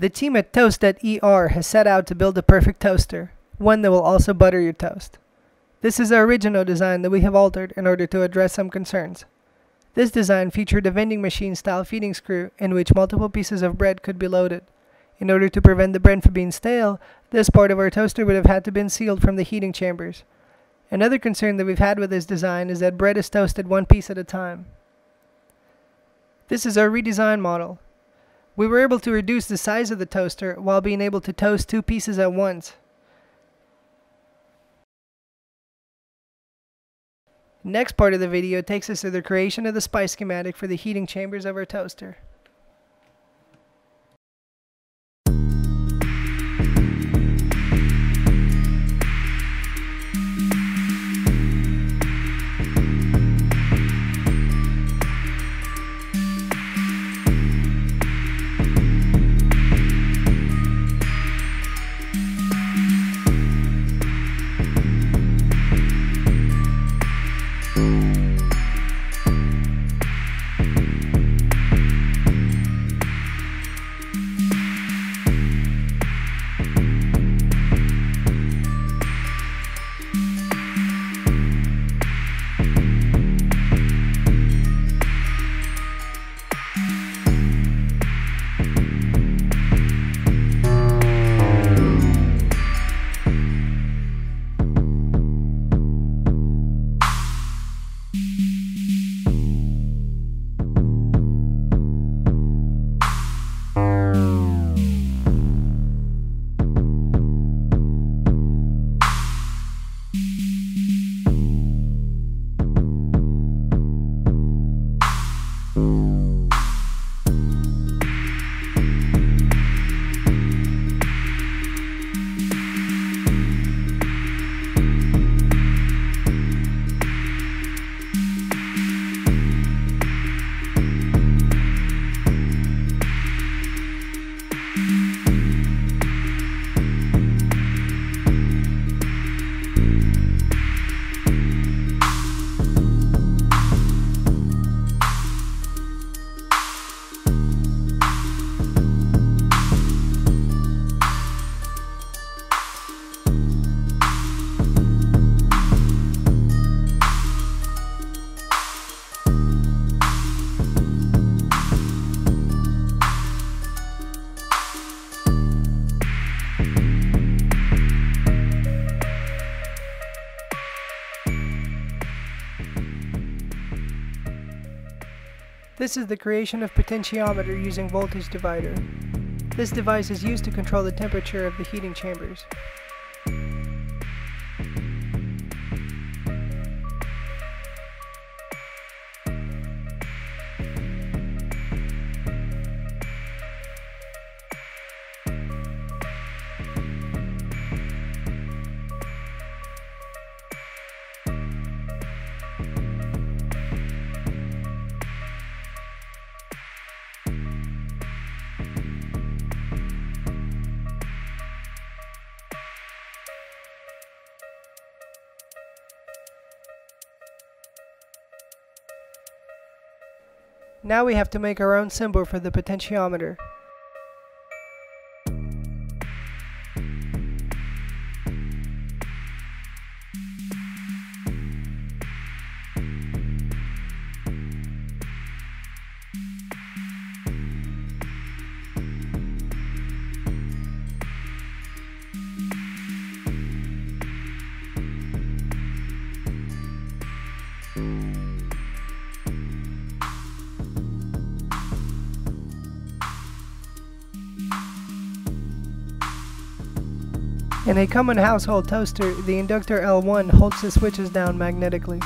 The team at Toast.er has set out to build a perfect toaster, one that will also butter your toast. This is our original design that we have altered in order to address some concerns. This design featured a vending machine style feeding screw in which multiple pieces of bread could be loaded. In order to prevent the bread from being stale, this part of our toaster would have had to been sealed from the heating chambers. Another concern that we've had with this design is that bread is toasted one piece at a time. This is our redesign model. We were able to reduce the size of the toaster while being able to toast two pieces at once. Next part of the video takes us to the creation of the spice schematic for the heating chambers of our toaster. Mm. This is the creation of potentiometer using voltage divider. This device is used to control the temperature of the heating chambers. Now we have to make our own symbol for the potentiometer. In a common household toaster, the inductor L1 holds the switches down magnetically.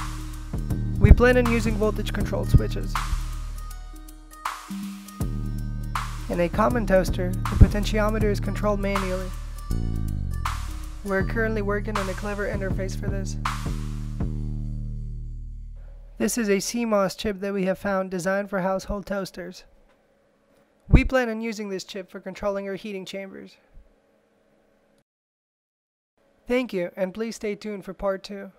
We plan on using voltage controlled switches. In a common toaster, the potentiometer is controlled manually. We're currently working on a clever interface for this. This is a CMOS chip that we have found designed for household toasters. We plan on using this chip for controlling our heating chambers. Thank you, and please stay tuned for part 2.